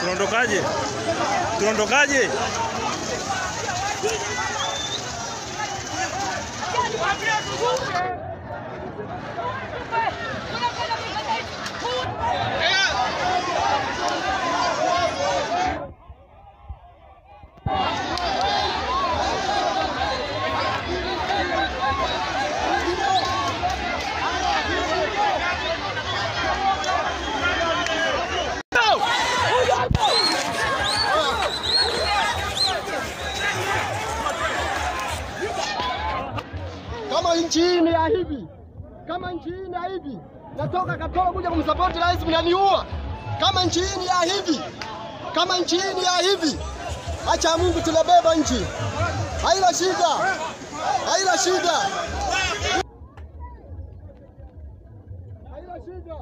Tunaondokaje? Tunaondokaje? Kama nchi hii ni ya hivi, kama nchi hii ni ya hivi, natoka Katoro kuja kumsapoti rais, mnaniua. Kama nchi hii ni ya hivi, kama nchi hii ni ya hivi, acha Mungu, tunabeba nchi, haina shida, haina shida, haina shida.